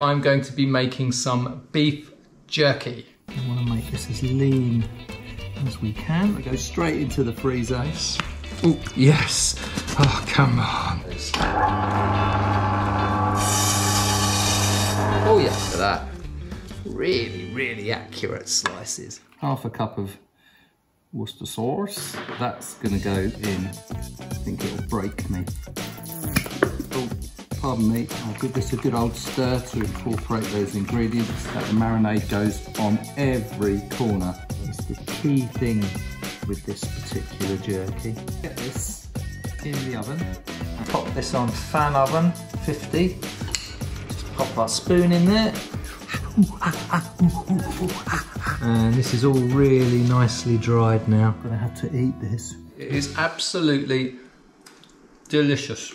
I'm going to be making some beef jerky. We want to make this as lean as we can. We go straight into the freezer. Oh, yes. Oh, come on. Oh yeah, look at that. Really, really accurate slices. Half a cup of Worcester sauce. That's gonna go in. I think it'll break me. Pardon me. I'll give this a good old stir to incorporate those ingredients. That the marinade goes on every corner. It's the key thing with this particular jerky. Get this in the oven. Pop this on fan oven, 50. Just pop our spoon in there. And this is all really nicely dried now. I'm gonna have to eat this. It is absolutely delicious.